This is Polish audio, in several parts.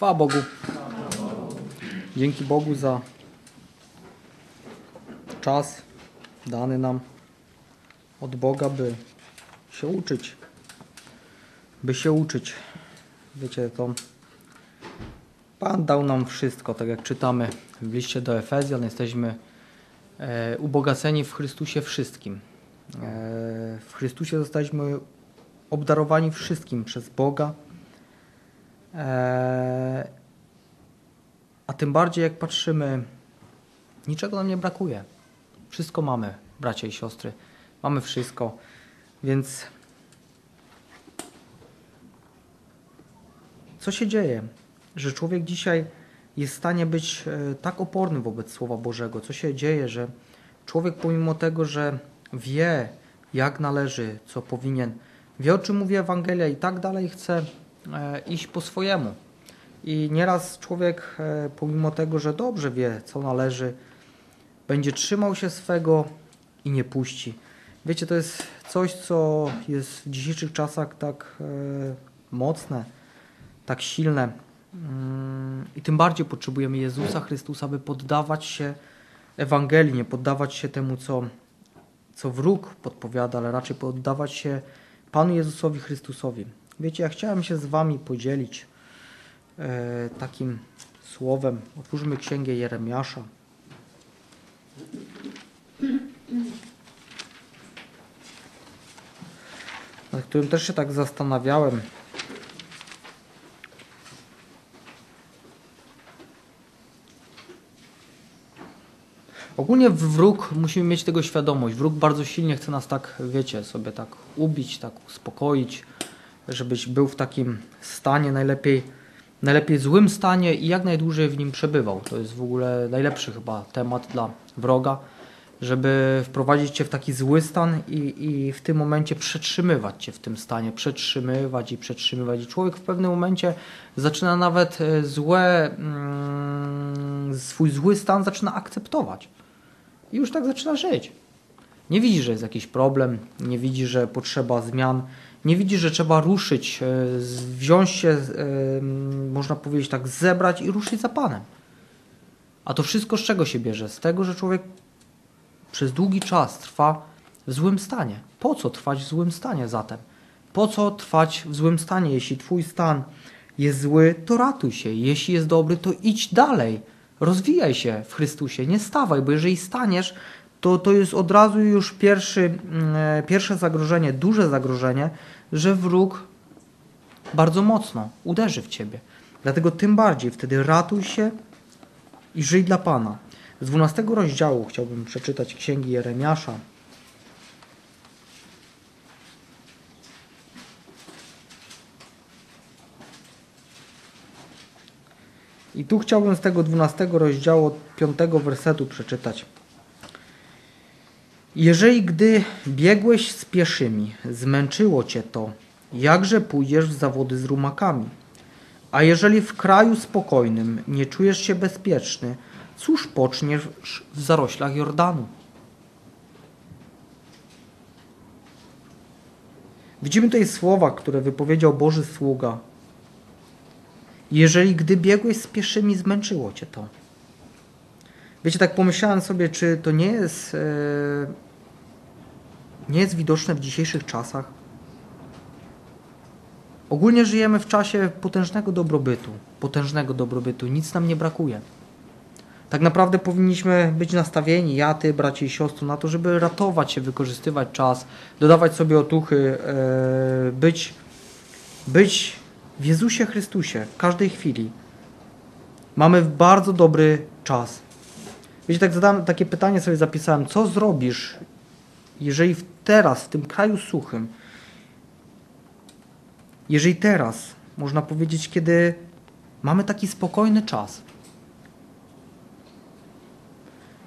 Chwała Bogu. Dzięki Bogu za czas dany nam od Boga, by się uczyć. By się uczyć. Wiecie, to Pan dał nam wszystko, tak jak czytamy w liście do Efezjan, jesteśmy e, ubogaceni w Chrystusie wszystkim. E, w Chrystusie zostaliśmy obdarowani wszystkim przez Boga. E, a tym bardziej jak patrzymy, niczego nam nie brakuje. Wszystko mamy, bracia i siostry. Mamy wszystko, więc co się dzieje? Że człowiek dzisiaj jest w stanie być e, tak oporny wobec Słowa Bożego. Co się dzieje, że człowiek pomimo tego, że wie, jak należy, co powinien, wie o czym mówi Ewangelia i tak dalej chce iść po swojemu. I nieraz człowiek, e, pomimo tego, że dobrze wie, co należy, będzie trzymał się swego i nie puści. Wiecie, to jest coś, co jest w dzisiejszych czasach tak e, mocne, tak silne. Mm, I tym bardziej potrzebujemy Jezusa Chrystusa, by poddawać się Ewangelii, nie poddawać się temu, co, co wróg podpowiada, ale raczej poddawać się Panu Jezusowi Chrystusowi. Wiecie, ja chciałem się z Wami podzielić e, takim słowem. Otwórzmy Księgę Jeremiasza. Nad którym też się tak zastanawiałem. Ogólnie wróg, musimy mieć tego świadomość. Wróg bardzo silnie chce nas tak, wiecie, sobie tak ubić, tak uspokoić, żebyś był w takim stanie najlepiej, najlepiej złym stanie i jak najdłużej w nim przebywał. To jest w ogóle najlepszy chyba temat dla wroga, żeby wprowadzić cię w taki zły stan i, i w tym momencie przetrzymywać cię w tym stanie, przetrzymywać i przetrzymywać. I człowiek w pewnym momencie zaczyna nawet e, złe, mm, swój zły stan zaczyna akceptować. I już tak zaczyna żyć. Nie widzi, że jest jakiś problem, nie widzi, że potrzeba zmian, nie widzi, że trzeba ruszyć, e, wziąć się, e, można powiedzieć tak, zebrać i ruszyć za Panem. A to wszystko z czego się bierze? Z tego, że człowiek przez długi czas trwa w złym stanie. Po co trwać w złym stanie zatem? Po co trwać w złym stanie? Jeśli twój stan jest zły, to ratuj się. Jeśli jest dobry, to idź dalej. Rozwijaj się w Chrystusie. Nie stawaj, bo jeżeli staniesz, to, to jest od razu już pierwszy, e, pierwsze zagrożenie, duże zagrożenie, że wróg bardzo mocno uderzy w ciebie. Dlatego tym bardziej wtedy ratuj się i żyj dla Pana. Z 12 rozdziału chciałbym przeczytać księgi Jeremiasza. I tu chciałbym z tego 12 rozdziału od 5 wersetu przeczytać. Jeżeli gdy biegłeś z pieszymi, zmęczyło cię to, jakże pójdziesz w zawody z rumakami? A jeżeli w kraju spokojnym nie czujesz się bezpieczny, cóż poczniesz w zaroślach Jordanu? Widzimy tutaj słowa, które wypowiedział Boży sługa. Jeżeli gdy biegłeś z pieszymi, zmęczyło cię to. Wiecie, tak pomyślałem sobie, czy to nie jest, e, nie jest widoczne w dzisiejszych czasach. Ogólnie żyjemy w czasie potężnego dobrobytu, potężnego dobrobytu, nic nam nie brakuje. Tak naprawdę powinniśmy być nastawieni, ja, ty, bracie i siostry, na to, żeby ratować się, wykorzystywać czas, dodawać sobie otuchy, e, być, być w Jezusie Chrystusie w każdej chwili. Mamy bardzo dobry czas. Wiecie, tak zadałem takie pytanie sobie zapisałem, co zrobisz, jeżeli teraz, w tym kraju suchym, jeżeli teraz, można powiedzieć, kiedy mamy taki spokojny czas,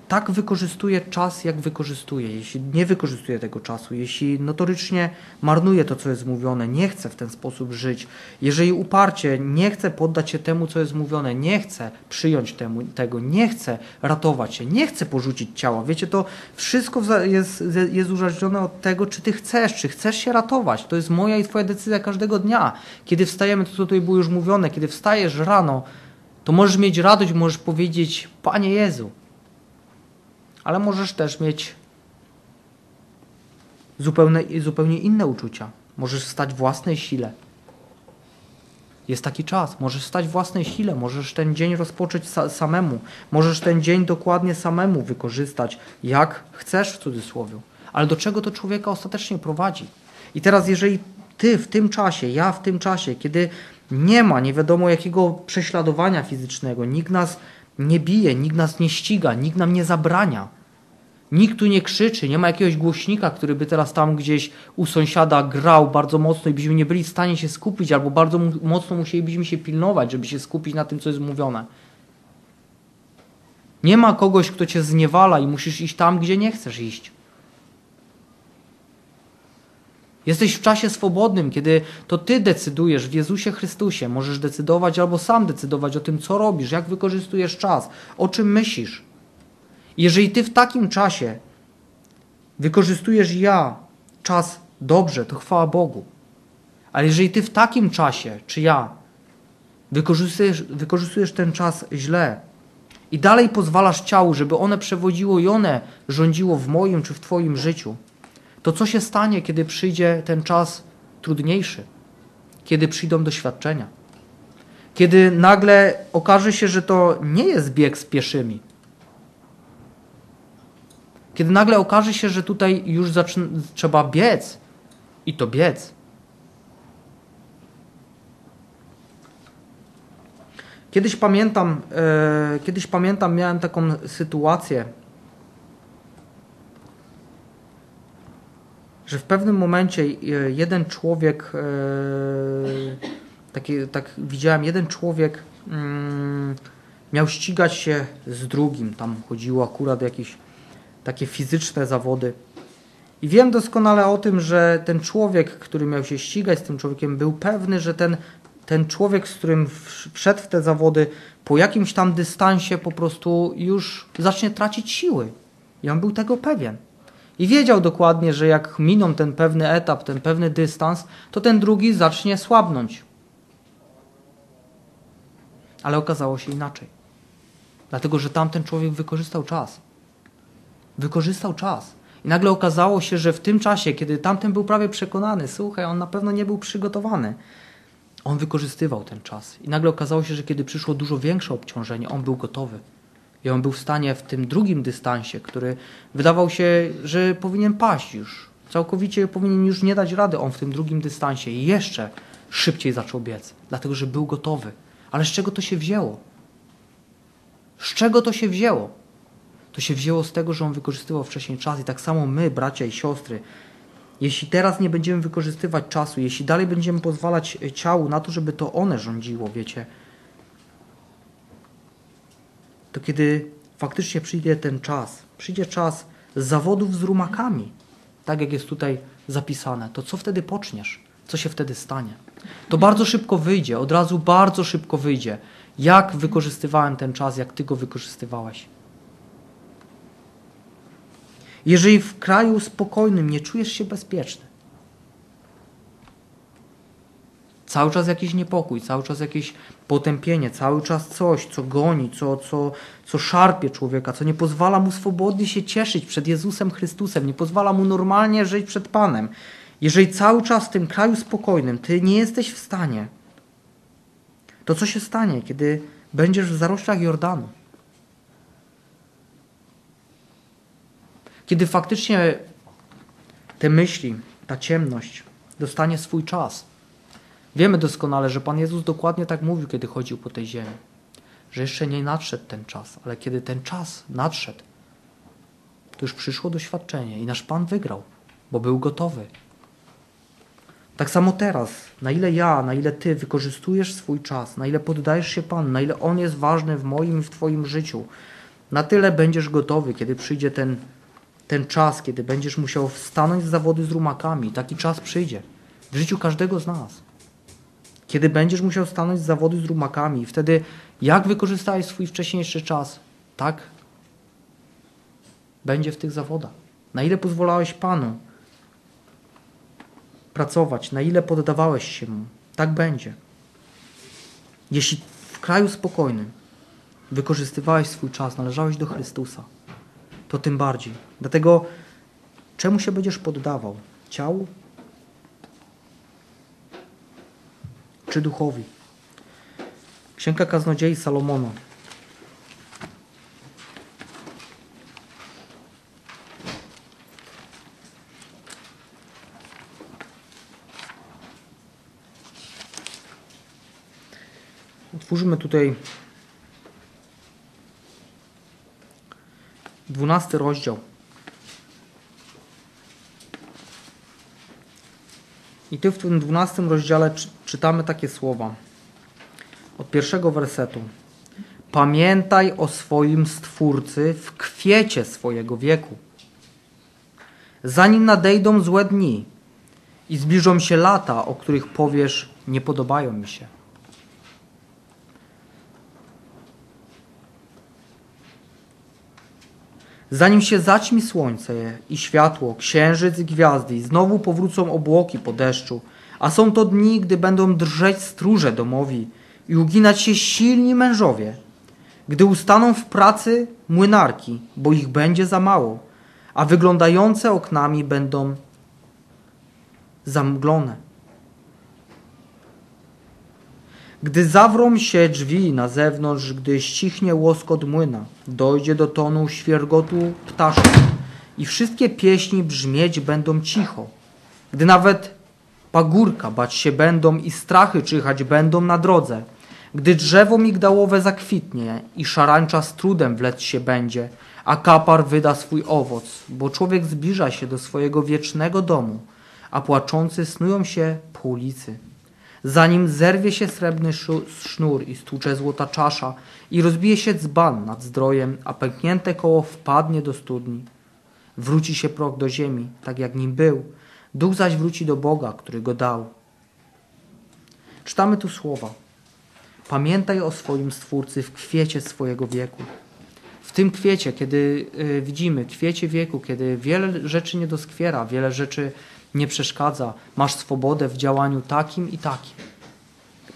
tak wykorzystuje czas, jak wykorzystuje, jeśli nie wykorzystuje tego czasu, jeśli notorycznie marnuje to, co jest mówione, nie chce w ten sposób żyć, jeżeli uparcie nie chce poddać się temu, co jest mówione, nie chce przyjąć temu, tego, nie chce ratować się, nie chce porzucić ciała. Wiecie, to wszystko jest, jest uzależnione od tego, czy ty chcesz, czy chcesz się ratować. To jest moja i twoja decyzja każdego dnia. Kiedy wstajemy, to co tutaj było już mówione, kiedy wstajesz rano, to możesz mieć radość, możesz powiedzieć, Panie Jezu, ale możesz też mieć zupełnie, zupełnie inne uczucia. Możesz stać w własnej sile. Jest taki czas. Możesz stać w własnej sile, możesz ten dzień rozpocząć sa samemu, możesz ten dzień dokładnie samemu wykorzystać, jak chcesz w cudzysłowie. Ale do czego to człowieka ostatecznie prowadzi? I teraz, jeżeli ty w tym czasie, ja w tym czasie, kiedy nie ma nie wiadomo jakiego prześladowania fizycznego, nikt nas nie bije, nikt nas nie ściga, nikt nam nie zabrania. Nikt tu nie krzyczy, nie ma jakiegoś głośnika, który by teraz tam gdzieś u sąsiada grał bardzo mocno i byśmy nie byli w stanie się skupić, albo bardzo mocno musielibyśmy się pilnować, żeby się skupić na tym, co jest mówione. Nie ma kogoś, kto cię zniewala i musisz iść tam, gdzie nie chcesz iść. Jesteś w czasie swobodnym, kiedy to Ty decydujesz w Jezusie Chrystusie. Możesz decydować albo sam decydować o tym, co robisz, jak wykorzystujesz czas, o czym myślisz. Jeżeli Ty w takim czasie wykorzystujesz ja czas dobrze, to chwała Bogu. Ale jeżeli Ty w takim czasie, czy ja, wykorzystujesz, wykorzystujesz ten czas źle i dalej pozwalasz ciału, żeby one przewodziło i one rządziło w moim czy w Twoim życiu, to co się stanie, kiedy przyjdzie ten czas trudniejszy, kiedy przyjdą doświadczenia, kiedy nagle okaże się, że to nie jest bieg z pieszymi, kiedy nagle okaże się, że tutaj już trzeba biec i to biec. Kiedyś pamiętam, e, kiedyś pamiętam, miałem taką sytuację, że w pewnym momencie e, jeden człowiek, e, taki, tak widziałem, jeden człowiek mm, miał ścigać się z drugim. Tam chodziło akurat jakieś takie fizyczne zawody. I wiem doskonale o tym, że ten człowiek, który miał się ścigać z tym człowiekiem, był pewny, że ten, ten człowiek, z którym wszedł w te zawody, po jakimś tam dystansie po prostu już zacznie tracić siły. I on był tego pewien. I wiedział dokładnie, że jak miną ten pewny etap, ten pewny dystans, to ten drugi zacznie słabnąć. Ale okazało się inaczej. Dlatego, że tamten człowiek wykorzystał czas. Wykorzystał czas. I nagle okazało się, że w tym czasie, kiedy tamten był prawie przekonany, słuchaj, on na pewno nie był przygotowany, on wykorzystywał ten czas. I nagle okazało się, że kiedy przyszło dużo większe obciążenie, on był gotowy. I on był w stanie w tym drugim dystansie, który wydawał się, że powinien paść już, całkowicie powinien już nie dać rady, on w tym drugim dystansie jeszcze szybciej zaczął biec, dlatego że był gotowy. Ale z czego to się wzięło? Z czego to się wzięło? To się wzięło z tego, że on wykorzystywał wcześniej czas i tak samo my, bracia i siostry, jeśli teraz nie będziemy wykorzystywać czasu, jeśli dalej będziemy pozwalać ciału na to, żeby to one rządziło, wiecie, to kiedy faktycznie przyjdzie ten czas, przyjdzie czas zawodów z rumakami, tak jak jest tutaj zapisane, to co wtedy poczniesz? Co się wtedy stanie? To bardzo szybko wyjdzie, od razu bardzo szybko wyjdzie. Jak wykorzystywałem ten czas, jak ty go wykorzystywałeś? Jeżeli w kraju spokojnym nie czujesz się bezpieczny, Cały czas jakiś niepokój, cały czas jakieś potępienie, cały czas coś, co goni, co, co, co szarpie człowieka, co nie pozwala mu swobodnie się cieszyć przed Jezusem Chrystusem, nie pozwala mu normalnie żyć przed Panem. Jeżeli cały czas w tym kraju spokojnym ty nie jesteś w stanie, to co się stanie, kiedy będziesz w zaroślach Jordanu? Kiedy faktycznie te myśli, ta ciemność dostanie swój czas Wiemy doskonale, że Pan Jezus dokładnie tak mówił, kiedy chodził po tej ziemi. Że jeszcze nie nadszedł ten czas, ale kiedy ten czas nadszedł, to już przyszło doświadczenie i nasz Pan wygrał, bo był gotowy. Tak samo teraz, na ile ja, na ile Ty wykorzystujesz swój czas, na ile poddajesz się Panu, na ile On jest ważny w moim i w Twoim życiu, Na tyle będziesz gotowy, kiedy przyjdzie ten, ten czas, kiedy będziesz musiał stanąć z zawody z rumakami. Taki czas przyjdzie w życiu każdego z nas. Kiedy będziesz musiał stanąć z zawody z rumakami, wtedy jak wykorzystałeś swój wcześniejszy czas, tak będzie w tych zawodach. Na ile pozwalałeś Panu pracować, na ile poddawałeś się Mu, tak będzie. Jeśli w kraju spokojnym wykorzystywałeś swój czas, należałeś do Chrystusa, to tym bardziej. Dlatego czemu się będziesz poddawał? Ciału? Czy duchowi? Księga Kaznodziei Salomona. Otwórzmy tutaj dwunasty rozdział. I tu w tym dwunastym rozdziale czy, czytamy takie słowa. Od pierwszego wersetu. Pamiętaj o swoim Stwórcy w kwiecie swojego wieku. Zanim nadejdą złe dni i zbliżą się lata, o których powiesz, nie podobają mi się. Zanim się zaćmi słońce i światło, księżyc i gwiazdy i znowu powrócą obłoki po deszczu, a są to dni, gdy będą drżeć stróże domowi i uginać się silni mężowie, gdy ustaną w pracy młynarki, bo ich będzie za mało, a wyglądające oknami będą zamglone. Gdy zawrą się drzwi na zewnątrz, gdy ścichnie łoskot młyna, dojdzie do tonu świergotu ptaszków i wszystkie pieśni brzmieć będą cicho. Gdy nawet pagórka bać się będą i strachy czyhać będą na drodze, gdy drzewo migdałowe zakwitnie i szarańcza z trudem wlec się będzie, a kapar wyda swój owoc, bo człowiek zbliża się do swojego wiecznego domu, a płaczący snują się po ulicy zanim zerwie się srebrny sznur i stłucze złota czasza i rozbije się dzban nad zdrojem, a pęknięte koło wpadnie do studni. Wróci się prok do ziemi, tak jak nim był, duch zaś wróci do Boga, który go dał. Czytamy tu słowa. Pamiętaj o swoim Stwórcy w kwiecie swojego wieku. W tym kwiecie, kiedy y, widzimy, kwiecie wieku, kiedy wiele rzeczy nie doskwiera, wiele rzeczy nie przeszkadza, masz swobodę w działaniu takim i takim.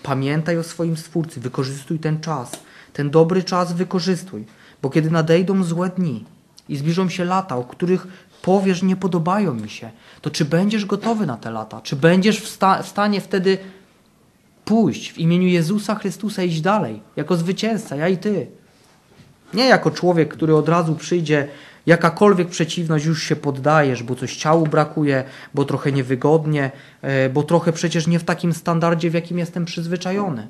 Pamiętaj o swoim Stwórcy, wykorzystuj ten czas, ten dobry czas wykorzystuj, bo kiedy nadejdą złe dni i zbliżą się lata, o których powiesz, nie podobają mi się, to czy będziesz gotowy na te lata? Czy będziesz w, sta w stanie wtedy pójść w imieniu Jezusa Chrystusa iść dalej, jako zwycięzca, ja i ty? Nie jako człowiek, który od razu przyjdzie jakakolwiek przeciwność już się poddajesz, bo coś ciału brakuje, bo trochę niewygodnie, e, bo trochę przecież nie w takim standardzie, w jakim jestem przyzwyczajony.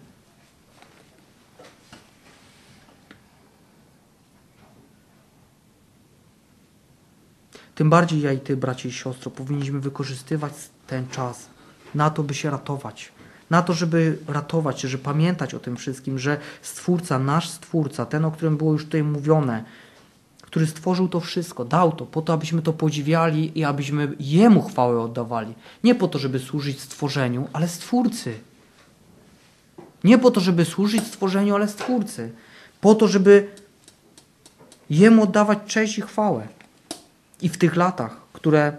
Tym bardziej ja i ty, bracie i siostro, powinniśmy wykorzystywać ten czas na to, by się ratować. Na to, żeby ratować żeby pamiętać o tym wszystkim, że Stwórca, nasz Stwórca, ten, o którym było już tutaj mówione, który stworzył to wszystko, dał to po to, abyśmy to podziwiali i abyśmy Jemu chwałę oddawali. Nie po to, żeby służyć stworzeniu, ale Stwórcy. Nie po to, żeby służyć stworzeniu, ale Stwórcy. Po to, żeby Jemu oddawać cześć i chwałę. I w tych latach, które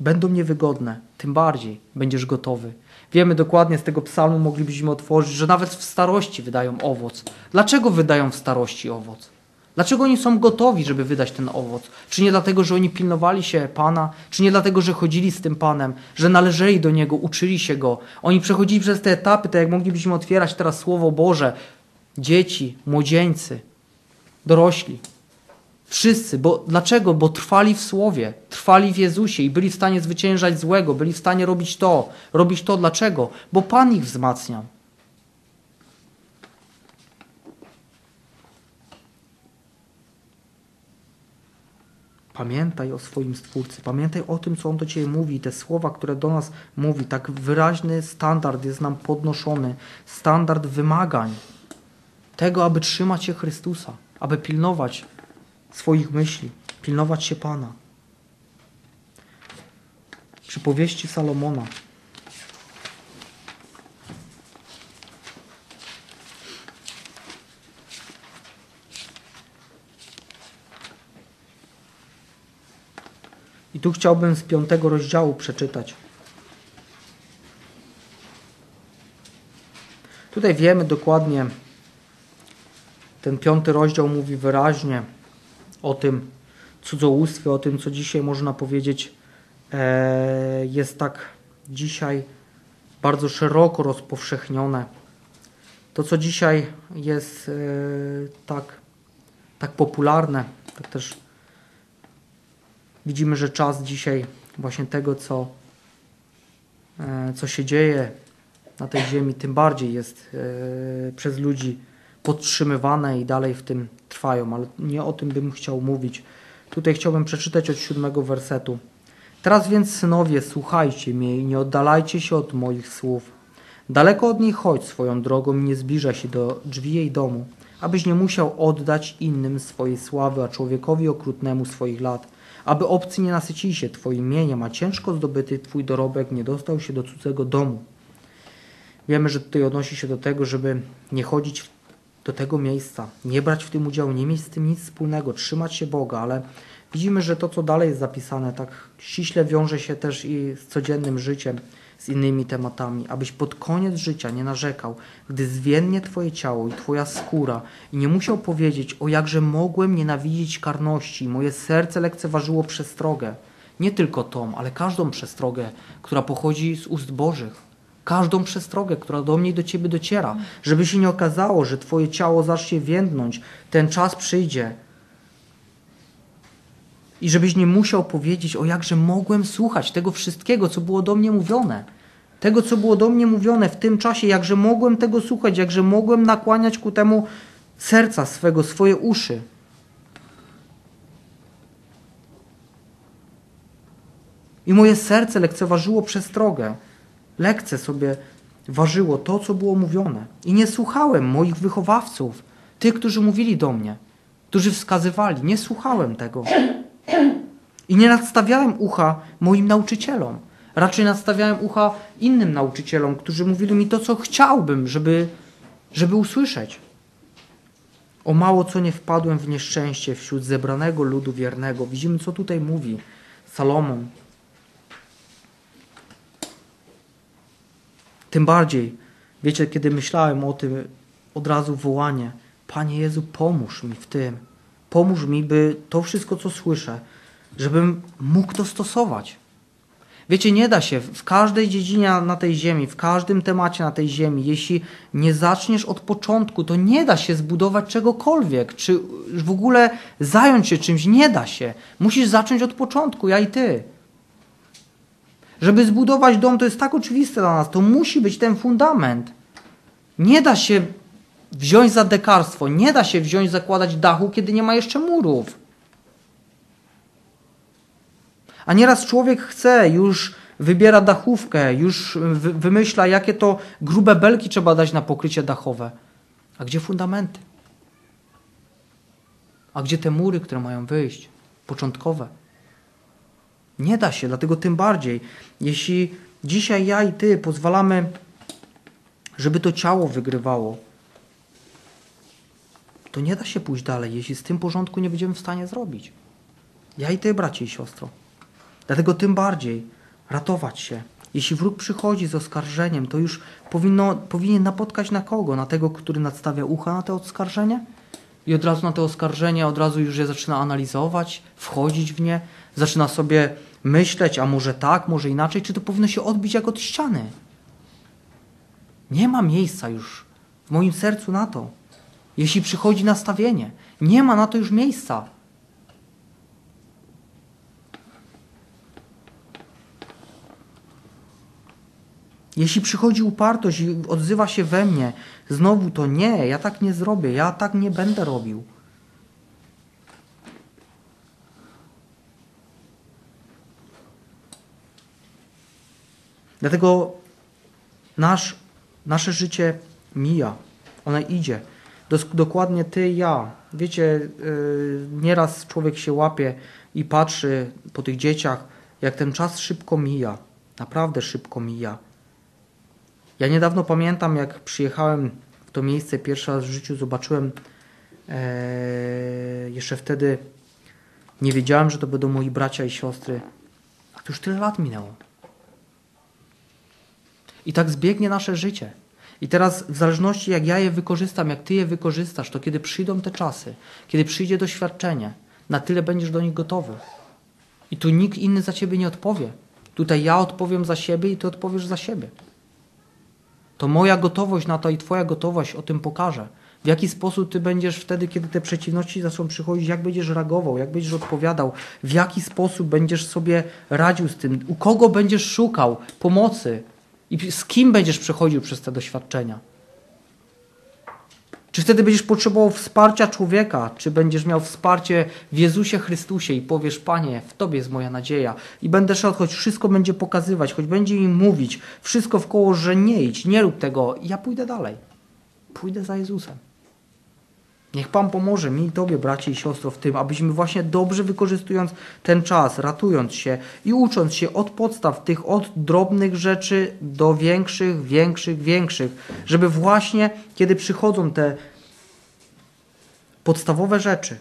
będą niewygodne, tym bardziej będziesz gotowy. Wiemy dokładnie z tego psalmu, moglibyśmy otworzyć, że nawet w starości wydają owoc. Dlaczego wydają w starości owoc? Dlaczego oni są gotowi, żeby wydać ten owoc? Czy nie dlatego, że oni pilnowali się Pana? Czy nie dlatego, że chodzili z tym Panem, że należeli do Niego, uczyli się Go? Oni przechodzili przez te etapy, tak jak moglibyśmy otwierać teraz Słowo Boże. Dzieci, młodzieńcy, dorośli. Wszyscy. Bo, dlaczego? Bo trwali w Słowie, trwali w Jezusie i byli w stanie zwyciężać złego, byli w stanie robić to, robić to. Dlaczego? Bo Pan ich wzmacniał. Pamiętaj o swoim Stwórcy, pamiętaj o tym, co On do Ciebie mówi, te słowa, które do nas mówi. Tak wyraźny standard jest nam podnoszony, standard wymagań tego, aby trzymać się Chrystusa, aby pilnować swoich myśli, pilnować się Pana. Przypowieści Salomona. I tu chciałbym z piątego rozdziału przeczytać. Tutaj wiemy dokładnie, ten piąty rozdział mówi wyraźnie o tym cudzołóstwie, o tym, co dzisiaj można powiedzieć e, jest tak dzisiaj bardzo szeroko rozpowszechnione. To, co dzisiaj jest e, tak, tak popularne, tak też widzimy, że czas dzisiaj właśnie tego, co, e, co się dzieje na tej ziemi, tym bardziej jest przez ludzi podtrzymywane i dalej w tym trwają, ale nie o tym bym chciał mówić. Tutaj chciałbym przeczytać od siódmego wersetu. Teraz więc, synowie, słuchajcie mnie i nie oddalajcie się od moich słów. Daleko od niej chodź swoją drogą nie zbliża się do drzwi jej domu, abyś nie musiał oddać innym swojej sławy, a człowiekowi okrutnemu swoich lat, aby obcy nie nasycili się twoim mieniem, a ciężko zdobyty twój dorobek nie dostał się do cudzego domu. Wiemy, że tutaj odnosi się do tego, żeby nie chodzić do tego miejsca, nie brać w tym udziału, nie mieć z tym nic wspólnego, trzymać się Boga, ale widzimy, że to, co dalej jest zapisane, tak ściśle wiąże się też i z codziennym życiem, z innymi tematami, abyś pod koniec życia nie narzekał, gdy zwiennie Twoje ciało i Twoja skóra i nie musiał powiedzieć, o jakże mogłem nienawidzić karności, moje serce lekceważyło przestrogę. Nie tylko tą, ale każdą przestrogę, która pochodzi z ust Bożych każdą przestrogę, która do mnie i do Ciebie dociera, żeby się nie okazało, że Twoje ciało zacznie więdnąć, ten czas przyjdzie. I żebyś nie musiał powiedzieć, o jakże mogłem słuchać tego wszystkiego, co było do mnie mówione. Tego, co było do mnie mówione w tym czasie, jakże mogłem tego słuchać, jakże mogłem nakłaniać ku temu serca swego, swoje uszy. I moje serce lekceważyło przestrogę lekce sobie ważyło to, co było mówione. I nie słuchałem moich wychowawców, tych, którzy mówili do mnie, którzy wskazywali. Nie słuchałem tego. I nie nadstawiałem ucha moim nauczycielom. Raczej nadstawiałem ucha innym nauczycielom, którzy mówili mi to, co chciałbym, żeby, żeby usłyszeć. O mało co nie wpadłem w nieszczęście wśród zebranego ludu wiernego. Widzimy, co tutaj mówi Salomon, Tym bardziej, wiecie, kiedy myślałem o tym, od razu wołanie: Panie Jezu, pomóż mi w tym. Pomóż mi, by to wszystko, co słyszę, żebym mógł to stosować. Wiecie, nie da się w każdej dziedzinie na tej ziemi, w każdym temacie na tej ziemi, jeśli nie zaczniesz od początku, to nie da się zbudować czegokolwiek, czy w ogóle zająć się czymś, nie da się. Musisz zacząć od początku, ja i ty. Żeby zbudować dom, to jest tak oczywiste dla nas. To musi być ten fundament. Nie da się wziąć za dekarstwo, nie da się wziąć zakładać dachu, kiedy nie ma jeszcze murów. A nieraz człowiek chce, już wybiera dachówkę, już wymyśla, jakie to grube belki trzeba dać na pokrycie dachowe. A gdzie fundamenty? A gdzie te mury, które mają wyjść? Początkowe. Nie da się, dlatego tym bardziej, jeśli dzisiaj ja i ty pozwalamy, żeby to ciało wygrywało, to nie da się pójść dalej, jeśli z tym porządku nie będziemy w stanie zrobić. Ja i ty, bracie i siostro. Dlatego tym bardziej ratować się. Jeśli wróg przychodzi z oskarżeniem, to już powinno, powinien napotkać na kogo? Na tego, który nadstawia ucha na te oskarżenie? I od razu na te oskarżenie, od razu już je zaczyna analizować, wchodzić w nie, zaczyna sobie myśleć, a może tak, może inaczej, czy to powinno się odbić jak od ściany. Nie ma miejsca już w moim sercu na to. Jeśli przychodzi nastawienie, nie ma na to już miejsca. Jeśli przychodzi upartość i odzywa się we mnie, znowu to nie, ja tak nie zrobię, ja tak nie będę robił. Dlatego nasz, nasze życie mija, ono idzie. Dokładnie ty i ja. Wiecie, yy, nieraz człowiek się łapie i patrzy po tych dzieciach, jak ten czas szybko mija. Naprawdę szybko mija. Ja niedawno pamiętam, jak przyjechałem w to miejsce pierwszy raz w życiu, zobaczyłem e, jeszcze wtedy nie wiedziałem, że to będą moi bracia i siostry. A to już tyle lat minęło. I tak zbiegnie nasze życie. I teraz, w zależności jak ja je wykorzystam, jak ty je wykorzystasz, to kiedy przyjdą te czasy, kiedy przyjdzie doświadczenie, na tyle będziesz do nich gotowy. I tu nikt inny za ciebie nie odpowie. Tutaj ja odpowiem za siebie i ty odpowiesz za siebie. To moja gotowość na to i twoja gotowość o tym pokaże. W jaki sposób ty będziesz wtedy, kiedy te przeciwności zaczną przychodzić, jak będziesz reagował, jak będziesz odpowiadał, w jaki sposób będziesz sobie radził z tym, u kogo będziesz szukał pomocy i z kim będziesz przechodził przez te doświadczenia. Czy wtedy będziesz potrzebował wsparcia człowieka, czy będziesz miał wsparcie w Jezusie Chrystusie i powiesz, Panie, w Tobie jest moja nadzieja i będę szedł, choć wszystko będzie pokazywać, choć będzie mi mówić, wszystko w koło, że nie idź, nie rób tego, ja pójdę dalej. Pójdę za Jezusem. Niech Pan pomoże mi i Tobie, bracie i siostro, w tym, abyśmy właśnie dobrze wykorzystując ten czas, ratując się i ucząc się od podstaw, tych od drobnych rzeczy do większych, większych, większych, żeby właśnie, kiedy przychodzą te podstawowe rzeczy,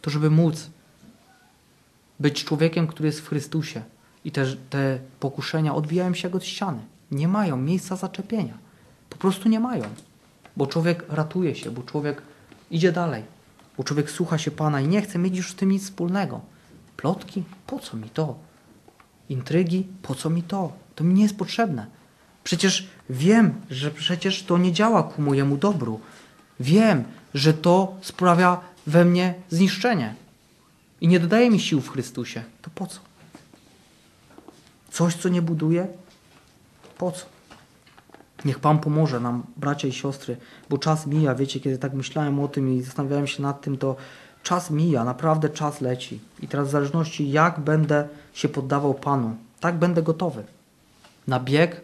to żeby móc być człowiekiem, który jest w Chrystusie i te, te pokuszenia odbijają się od ściany. Nie mają miejsca zaczepienia. Po prostu nie mają. Bo człowiek ratuje się, bo człowiek idzie dalej, bo człowiek słucha się Pana i nie chce mieć już z tym nic wspólnego. Plotki? Po co mi to? Intrygi? Po co mi to? To mi nie jest potrzebne. Przecież wiem, że przecież to nie działa ku mojemu dobru. Wiem, że to sprawia we mnie zniszczenie i nie dodaje mi sił w Chrystusie. To po co? Coś, co nie buduje? Po co? Niech Pan pomoże nam, bracia i siostry, bo czas mija. Wiecie, kiedy tak myślałem o tym i zastanawiałem się nad tym, to czas mija, naprawdę czas leci. I teraz w zależności jak będę się poddawał Panu, tak będę gotowy na bieg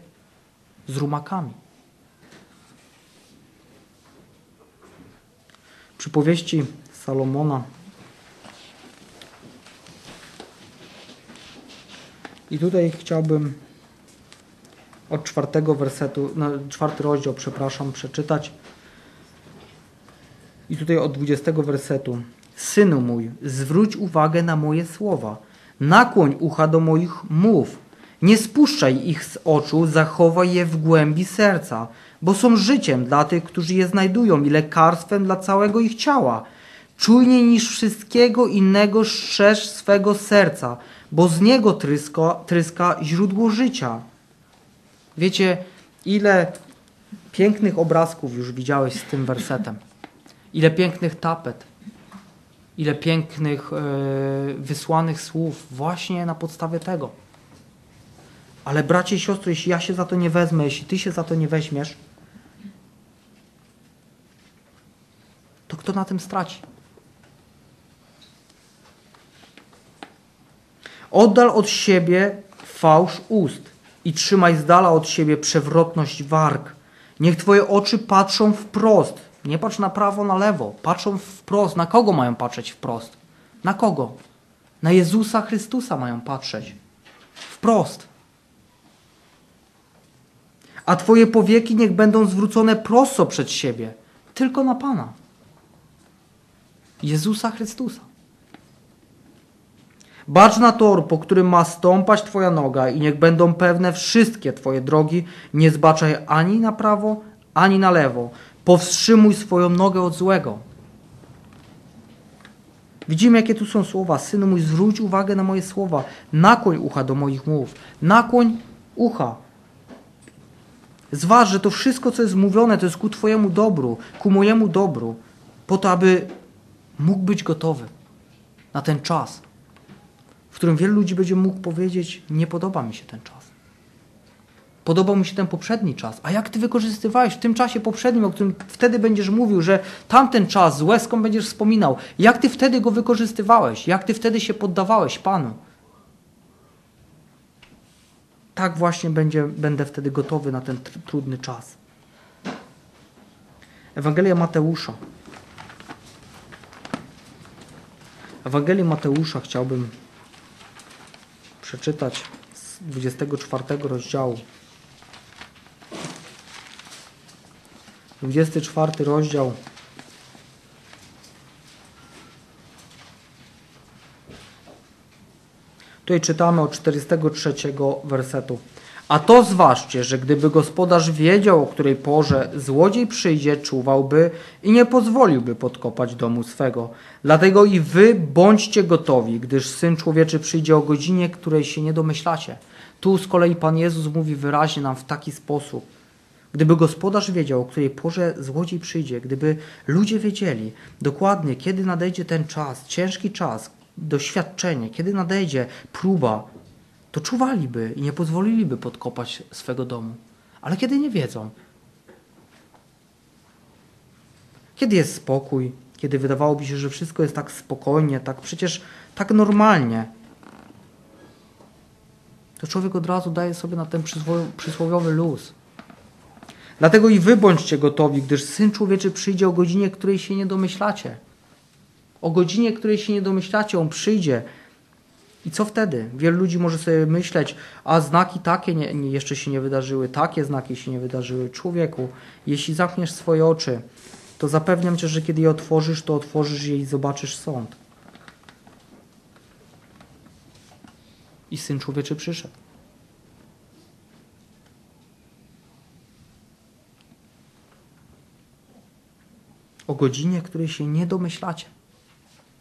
z rumakami. Przypowieści Salomona I tutaj chciałbym od czwartego wersetu, no, czwarty rozdział, przepraszam, przeczytać. I tutaj od dwudziestego wersetu. Synu mój, zwróć uwagę na moje słowa. Nakłoń ucha do moich mów. Nie spuszczaj ich z oczu, zachowaj je w głębi serca, bo są życiem dla tych, którzy je znajdują i lekarstwem dla całego ich ciała. Czujniej niż wszystkiego innego strzeż swego serca, bo z niego tryska, tryska źródło życia. Wiecie, ile pięknych obrazków już widziałeś z tym wersetem. Ile pięknych tapet. Ile pięknych e, wysłanych słów właśnie na podstawie tego. Ale bracie i siostry, jeśli ja się za to nie wezmę, jeśli ty się za to nie weźmiesz, to kto na tym straci? Oddal od siebie fałsz ust i trzymaj z dala od siebie przewrotność warg. Niech Twoje oczy patrzą wprost. Nie patrz na prawo, na lewo. Patrzą wprost. Na kogo mają patrzeć wprost? Na kogo? Na Jezusa Chrystusa mają patrzeć. Wprost. A Twoje powieki niech będą zwrócone prosto przed siebie. Tylko na Pana. Jezusa Chrystusa. Bacz na tor, po którym ma stąpać Twoja noga i niech będą pewne wszystkie Twoje drogi. Nie zbaczaj ani na prawo, ani na lewo. Powstrzymuj swoją nogę od złego. Widzimy, jakie tu są słowa. Synu mój, zwróć uwagę na moje słowa. Nakłoń ucha do moich mów. Nakłoń ucha. Zważ, że to wszystko, co jest mówione, to jest ku Twojemu dobru, ku mojemu dobru, po to, aby mógł być gotowy na ten czas, w którym wielu ludzi będzie mógł powiedzieć: Nie podoba mi się ten czas. Podobał mi się ten poprzedni czas. A jak ty wykorzystywałeś w tym czasie poprzednim, o którym wtedy będziesz mówił, że tamten czas z łezką będziesz wspominał, jak ty wtedy go wykorzystywałeś, jak ty wtedy się poddawałeś Panu? Tak właśnie będzie, będę wtedy gotowy na ten tr trudny czas. Ewangelia Mateusza. Ewangelię Mateusza chciałbym przeczytać z 24 rozdziału. 24 rozdział. Tutaj czytamy od 43 wersetu. A to zważcie, że gdyby gospodarz wiedział, o której porze złodziej przyjdzie, czuwałby i nie pozwoliłby podkopać domu swego. Dlatego i wy bądźcie gotowi, gdyż Syn Człowieczy przyjdzie o godzinie, której się nie domyślacie. Tu z kolei Pan Jezus mówi wyraźnie nam w taki sposób. Gdyby gospodarz wiedział, o której porze złodziej przyjdzie, gdyby ludzie wiedzieli dokładnie, kiedy nadejdzie ten czas, ciężki czas, doświadczenie, kiedy nadejdzie próba, to czuwaliby i nie pozwoliliby podkopać swego domu. Ale kiedy nie wiedzą, kiedy jest spokój, kiedy wydawałoby się, że wszystko jest tak spokojnie, tak przecież tak normalnie, to człowiek od razu daje sobie na ten przysłowiowy luz. Dlatego i wy bądźcie gotowi, gdyż Syn Człowieczy przyjdzie o godzinie, której się nie domyślacie. O godzinie, której się nie domyślacie, On przyjdzie. I co wtedy? Wielu ludzi może sobie myśleć, a znaki takie nie, nie, jeszcze się nie wydarzyły, takie znaki się nie wydarzyły. Człowieku, jeśli zamkniesz swoje oczy, to zapewniam Cię, że kiedy je otworzysz, to otworzysz je i zobaczysz sąd. I Syn Człowieczy przyszedł. O godzinie, której się nie domyślacie.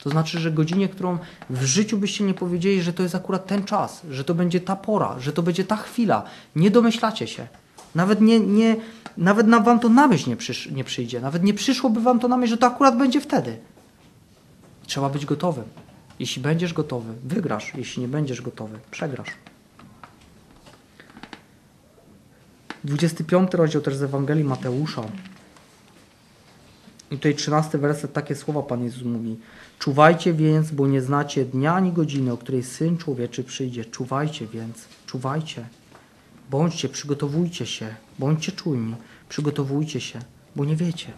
To znaczy, że godzinie, którą w życiu byście nie powiedzieli, że to jest akurat ten czas, że to będzie ta pora, że to będzie ta chwila. Nie domyślacie się. Nawet, nie, nie, nawet na wam to na myśl nie, przysz, nie przyjdzie. Nawet nie przyszłoby wam to na myśl, że to akurat będzie wtedy. Trzeba być gotowym. Jeśli będziesz gotowy, wygrasz. Jeśli nie będziesz gotowy, przegrasz. 25 rozdział też z Ewangelii Mateusza. I tutaj 13 werset, takie słowa Pan Jezus mówi. Czuwajcie więc, bo nie znacie dnia ani godziny, o której Syn Człowieczy przyjdzie. Czuwajcie więc, czuwajcie. Bądźcie, przygotowujcie się, bądźcie czujni, przygotowujcie się, bo nie wiecie.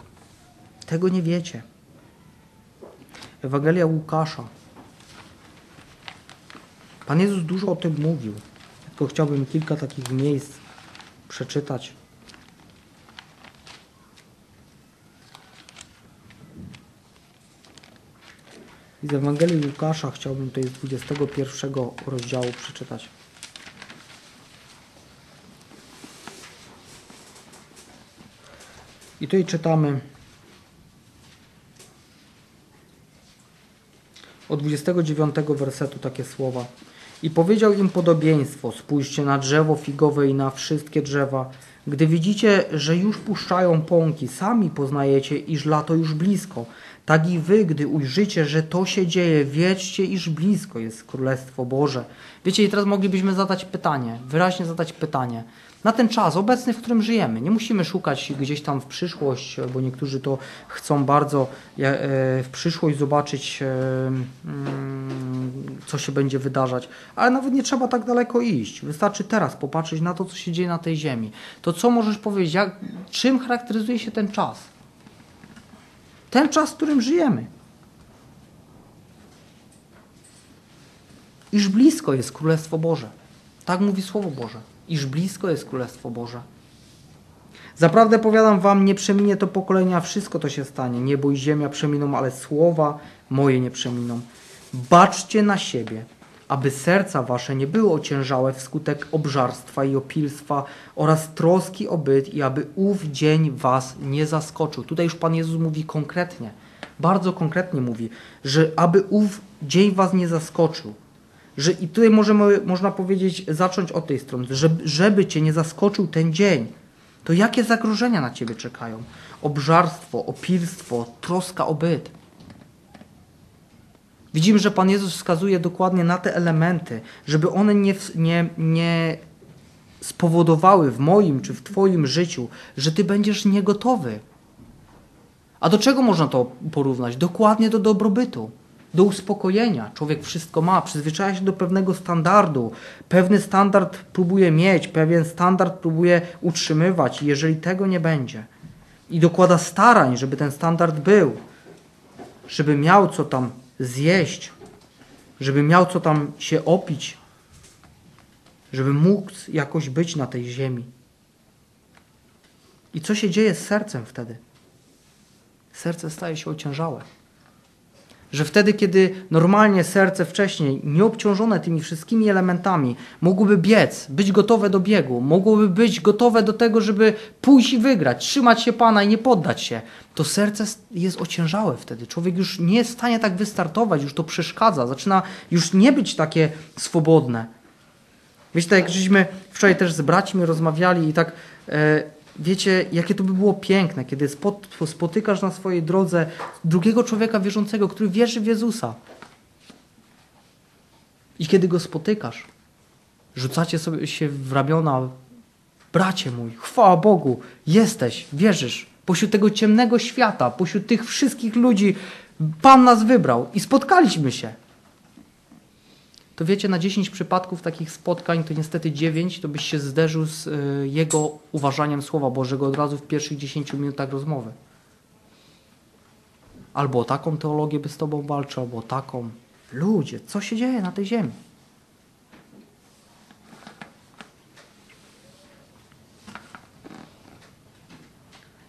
Tego nie wiecie. Ewangelia Łukasza. Pan Jezus dużo o tym mówił, tylko chciałbym kilka takich miejsc przeczytać. Z Ewangelii Łukasza chciałbym tutaj z 21 rozdziału przeczytać. I tutaj czytamy od 29 wersetu takie słowa. I powiedział im podobieństwo: Spójrzcie na drzewo figowe i na wszystkie drzewa. Gdy widzicie, że już puszczają pąki, sami poznajecie, iż lato już blisko. Tak i wy, gdy ujrzycie, że to się dzieje, wiedzcie, iż blisko jest Królestwo Boże. Wiecie, i teraz moglibyśmy zadać pytanie, wyraźnie zadać pytanie. Na ten czas obecny, w którym żyjemy, nie musimy szukać gdzieś tam w przyszłość, bo niektórzy to chcą bardzo e, w przyszłość zobaczyć, e, mm, co się będzie wydarzać, ale nawet nie trzeba tak daleko iść. Wystarczy teraz popatrzeć na to, co się dzieje na tej ziemi. To co możesz powiedzieć, jak, czym charakteryzuje się ten czas? Ten czas, w którym żyjemy. Iż blisko jest Królestwo Boże. Tak mówi Słowo Boże. Iż blisko jest Królestwo Boże. Zaprawdę powiadam wam, nie przeminie to pokolenia, wszystko to się stanie. Niebo i ziemia przeminą, ale słowa moje nie przeminą. Baczcie na siebie, aby serca wasze nie były ociężałe wskutek obżarstwa i opilstwa oraz troski o byt i aby ów dzień was nie zaskoczył. Tutaj już Pan Jezus mówi konkretnie, bardzo konkretnie mówi, że aby ów dzień was nie zaskoczył. Że, I tutaj możemy, można powiedzieć, zacząć od tej strony, żeby, żeby cię nie zaskoczył ten dzień. To jakie zagrożenia na ciebie czekają? Obżarstwo, opilstwo, troska o byt. Widzimy, że Pan Jezus wskazuje dokładnie na te elementy, żeby one nie, nie, nie spowodowały w moim czy w Twoim życiu, że Ty będziesz niegotowy. A do czego można to porównać? Dokładnie do dobrobytu, do uspokojenia. Człowiek wszystko ma, przyzwyczaja się do pewnego standardu. Pewny standard próbuje mieć, pewien standard próbuje utrzymywać. Jeżeli tego nie będzie, i dokłada starań, żeby ten standard był, żeby miał co tam zjeść, żeby miał co tam się opić, żeby mógł jakoś być na tej ziemi. I co się dzieje z sercem wtedy? Serce staje się ociężałe. Że wtedy, kiedy normalnie serce wcześniej, nieobciążone tymi wszystkimi elementami, mogłoby biec, być gotowe do biegu, mogłoby być gotowe do tego, żeby pójść i wygrać, trzymać się Pana i nie poddać się, to serce jest ociężałe wtedy. Człowiek już nie jest w stanie tak wystartować, już to przeszkadza, zaczyna już nie być takie swobodne. Wiecie, tak jak żeśmy wczoraj też z braćmi rozmawiali i tak e, wiecie, jakie to by było piękne, kiedy spotykasz na swojej drodze drugiego człowieka wierzącego, który wierzy w Jezusa. I kiedy go spotykasz, rzucacie sobie się w ramiona, bracie mój, chwała Bogu, jesteś, wierzysz, pośród tego ciemnego świata, pośród tych wszystkich ludzi, Pan nas wybrał i spotkaliśmy się to wiecie, na 10 przypadków takich spotkań, to niestety 9, to byś się zderzył z y, jego uważaniem Słowa Bożego od razu w pierwszych 10 minutach rozmowy. Albo o taką teologię by z tobą walczył, albo o taką. Ludzie, co się dzieje na tej ziemi?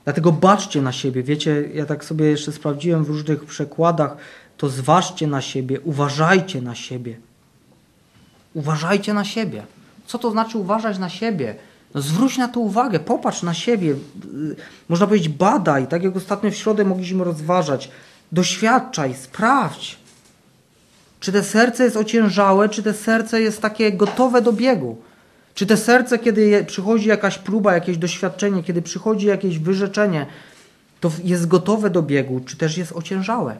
Dlatego baczcie na siebie. Wiecie, ja tak sobie jeszcze sprawdziłem w różnych przekładach, to zważcie na siebie, uważajcie na siebie. Uważajcie na siebie. Co to znaczy uważać na siebie? No zwróć na to uwagę, popatrz na siebie. Można powiedzieć, badaj, tak jak ostatnio w środę mogliśmy rozważać. Doświadczaj, sprawdź. Czy te serce jest ociężałe, czy te serce jest takie gotowe do biegu? Czy te serce, kiedy przychodzi jakaś próba, jakieś doświadczenie, kiedy przychodzi jakieś wyrzeczenie, to jest gotowe do biegu, czy też jest ociężałe?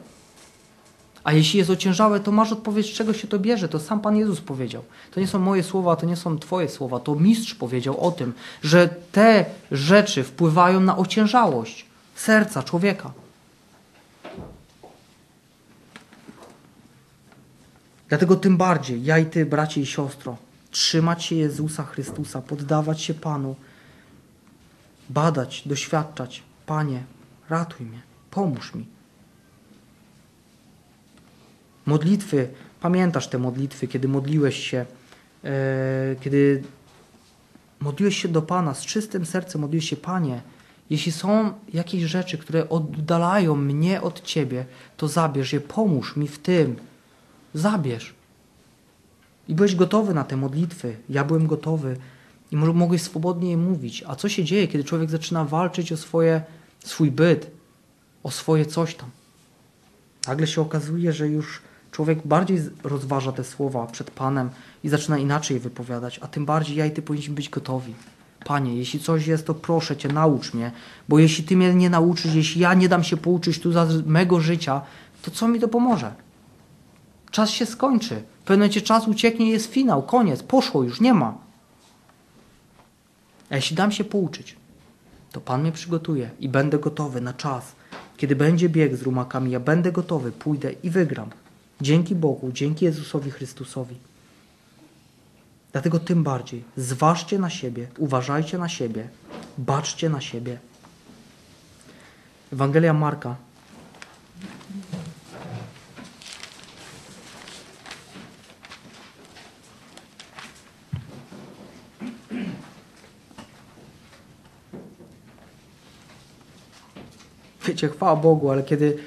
A jeśli jest ociężałe, to masz odpowiedź, z czego się to bierze. To sam Pan Jezus powiedział. To nie są moje słowa, to nie są Twoje słowa. To mistrz powiedział o tym, że te rzeczy wpływają na ociężałość serca człowieka. Dlatego tym bardziej, ja i Ty, bracie i siostro, trzymać się Jezusa Chrystusa, poddawać się Panu, badać, doświadczać. Panie, ratuj mnie, pomóż mi. Modlitwy, pamiętasz te modlitwy, kiedy modliłeś się, e, kiedy modliłeś się do Pana z czystym sercem, modliłeś się, Panie, jeśli są jakieś rzeczy, które oddalają mnie od Ciebie, to zabierz je, pomóż mi w tym. Zabierz. I byłeś gotowy na te modlitwy. Ja byłem gotowy. I mogłeś swobodnie je mówić. A co się dzieje, kiedy człowiek zaczyna walczyć o swoje, swój byt, o swoje coś tam? Nagle się okazuje, że już człowiek bardziej rozważa te słowa przed Panem i zaczyna inaczej je wypowiadać, a tym bardziej ja i Ty powinniśmy być gotowi. Panie, jeśli coś jest, to proszę Cię, naucz mnie, bo jeśli Ty mnie nie nauczysz, jeśli ja nie dam się pouczyć tu za mego życia, to co mi to pomoże? Czas się skończy. W pewnym momencie czas ucieknie, jest finał, koniec, poszło już, nie ma. A jeśli dam się pouczyć, to Pan mnie przygotuje i będę gotowy na czas. Kiedy będzie bieg z rumakami, ja będę gotowy, pójdę i wygram. Dzięki Bogu, dzięki Jezusowi Chrystusowi. Dlatego tym bardziej zważcie na siebie, uważajcie na siebie, baczcie na siebie. Ewangelia Marka. Wiecie, chwała Bogu, ale kiedy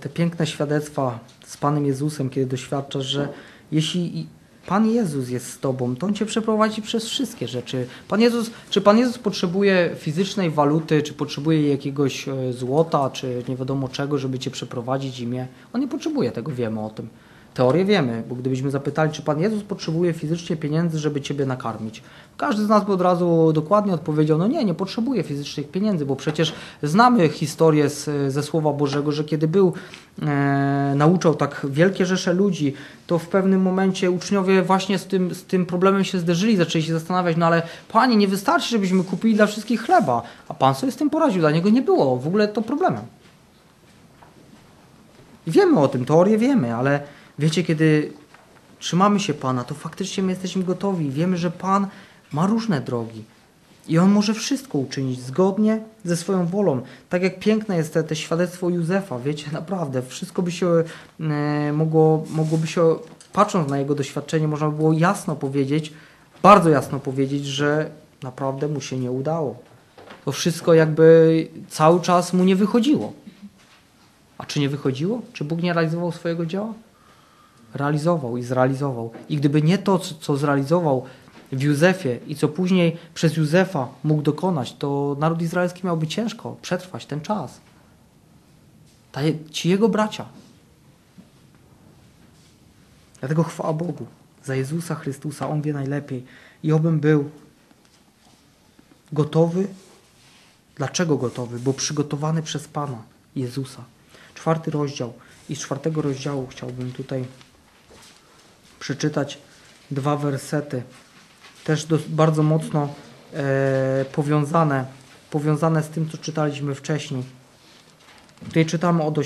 te piękne świadectwa z Panem Jezusem, kiedy doświadczasz, że jeśli Pan Jezus jest z Tobą, to On Cię przeprowadzi przez wszystkie rzeczy. Pan Jezus, czy Pan Jezus potrzebuje fizycznej waluty, czy potrzebuje jakiegoś e, złota, czy nie wiadomo czego, żeby Cię przeprowadzić imię? On nie potrzebuje tego, wiemy o tym. Teorię wiemy, bo gdybyśmy zapytali, czy Pan Jezus potrzebuje fizycznie pieniędzy, żeby Ciebie nakarmić. Każdy z nas by od razu dokładnie odpowiedział, no nie, nie potrzebuje fizycznych pieniędzy, bo przecież znamy historię z, ze Słowa Bożego, że kiedy był, e, nauczał tak wielkie rzesze ludzi, to w pewnym momencie uczniowie właśnie z tym, z tym problemem się zderzyli, zaczęli się zastanawiać, no ale Panie, nie wystarczy, żebyśmy kupili dla wszystkich chleba, a Pan sobie z tym poradził, dla Niego nie było w ogóle to problemem. Wiemy o tym, teorię wiemy, ale Wiecie, kiedy trzymamy się Pana, to faktycznie my jesteśmy gotowi. Wiemy, że Pan ma różne drogi. I On może wszystko uczynić zgodnie ze swoją wolą. Tak jak piękne jest te, świadectwo Józefa, wiecie, naprawdę, wszystko by się e, mogło, mogłoby się, patrząc na jego doświadczenie, można by było jasno powiedzieć, bardzo jasno powiedzieć, że naprawdę mu się nie udało. To wszystko jakby cały czas mu nie wychodziło. A czy nie wychodziło? Czy Bóg nie realizował swojego dzieła? Realizował i zrealizował. I gdyby nie to, co zrealizował w Józefie i co później przez Józefa mógł dokonać, to naród izraelski miałby ciężko przetrwać ten czas. Ci jego bracia. Dlatego chwała Bogu za Jezusa Chrystusa. On wie najlepiej. I obym był gotowy. Dlaczego gotowy? Bo przygotowany przez Pana Jezusa. Czwarty rozdział. I z czwartego rozdziału chciałbym tutaj przeczytać dwa wersety też do, bardzo mocno e, powiązane, powiązane z tym, co czytaliśmy wcześniej. Tutaj czytamy od,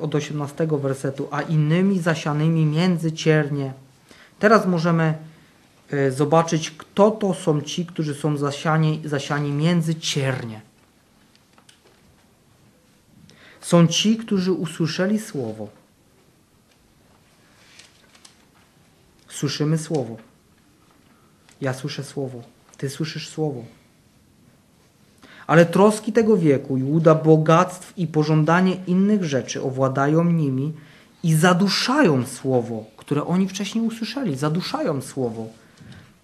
od 18 wersetu, a innymi zasianymi między ciernie. Teraz możemy e, zobaczyć, kto to są ci, którzy są zasiani, zasiani między ciernie. Są ci, którzy usłyszeli słowo. Słyszymy słowo. Ja słyszę słowo, ty słyszysz słowo. Ale troski tego wieku, łuda bogactw i pożądanie innych rzeczy owładają nimi i zaduszają słowo, które oni wcześniej usłyszeli. Zaduszają słowo.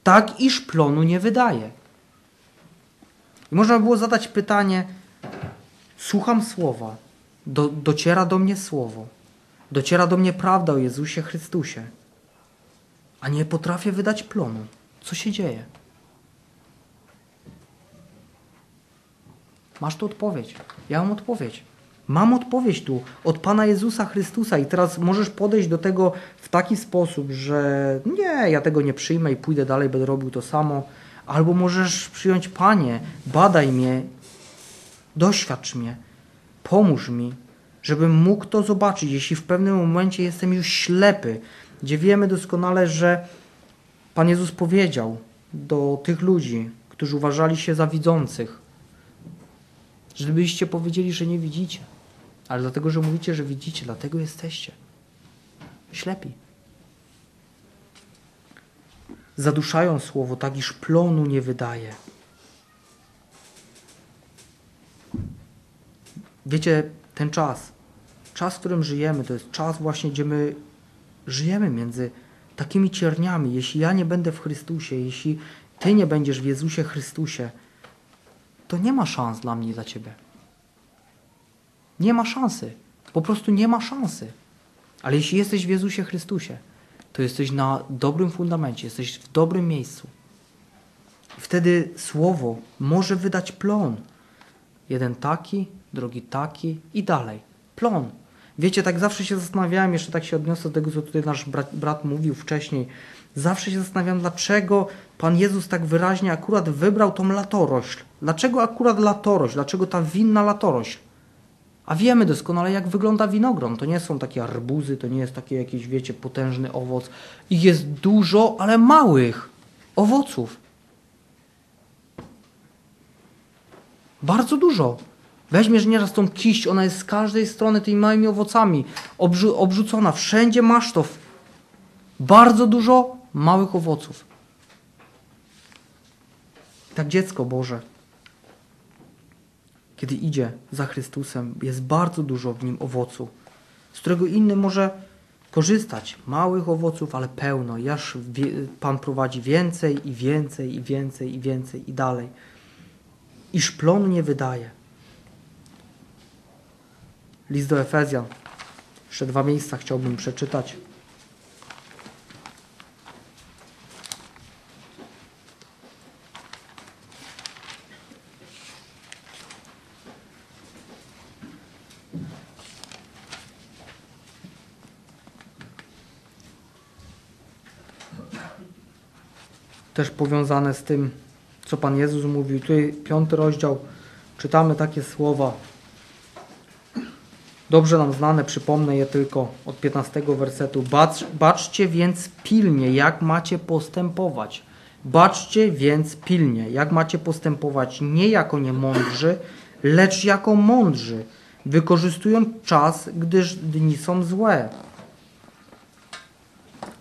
Tak, iż plonu nie wydaje. I można by było zadać pytanie: słucham słowa, do, dociera do mnie słowo, dociera do mnie prawda o Jezusie Chrystusie, a nie potrafię wydać plonu. Co się dzieje? Masz tu odpowiedź. Ja mam odpowiedź. Mam odpowiedź tu od Pana Jezusa Chrystusa i teraz możesz podejść do tego w taki sposób, że nie, ja tego nie przyjmę i pójdę dalej, będę robił to samo. Albo możesz przyjąć, Panie, badaj mnie, doświadcz mnie, pomóż mi, żebym mógł to zobaczyć, jeśli w pewnym momencie jestem już ślepy, gdzie wiemy doskonale, że Pan Jezus powiedział do tych ludzi, którzy uważali się za widzących, żebyście powiedzieli, że nie widzicie, ale dlatego, że mówicie, że widzicie, dlatego jesteście ślepi. Zaduszają słowo, tak iż plonu nie wydaje. Wiecie, ten czas, czas, w którym żyjemy, to jest czas właśnie, gdzie my żyjemy między takimi cierniami, jeśli ja nie będę w Chrystusie, jeśli Ty nie będziesz w Jezusie Chrystusie, to nie ma szans dla mnie i dla Ciebie. Nie ma szansy. Po prostu nie ma szansy. Ale jeśli jesteś w Jezusie Chrystusie, to jesteś na dobrym fundamencie, jesteś w dobrym miejscu. Wtedy słowo może wydać plon. Jeden taki, drugi taki i dalej. Plon. Wiecie, tak zawsze się zastanawiałem, jeszcze tak się odniosę do tego, co tutaj nasz brat, brat mówił wcześniej. Zawsze się zastanawiam, dlaczego Pan Jezus tak wyraźnie akurat wybrał tą latorośl. Dlaczego akurat latorośl? Dlaczego ta winna latorośl? A wiemy doskonale, jak wygląda winogron. To nie są takie arbuzy, to nie jest taki jakiś, wiecie, potężny owoc. I jest dużo, ale małych owoców. Bardzo dużo. Weźmiesz nieraz tą kiść, ona jest z każdej strony tymi małymi owocami obrzu obrzucona. Wszędzie masz to. Bardzo dużo małych owoców. Tak dziecko Boże, kiedy idzie za Chrystusem, jest bardzo dużo w nim owocu, z którego inny może korzystać. Małych owoców, ale pełno. Jaż Pan prowadzi więcej i więcej i więcej i więcej i dalej. Iż plon nie wydaje. List do Efezjan. Jeszcze dwa miejsca chciałbym przeczytać. Też powiązane z tym, co Pan Jezus mówił. Tutaj piąty rozdział czytamy takie słowa. Dobrze nam znane, przypomnę je tylko od 15 wersetu. Bacz, baczcie więc pilnie, jak macie postępować. Baczcie więc pilnie, jak macie postępować nie jako niemądrzy, lecz jako mądrzy, wykorzystując czas, gdyż dni są złe.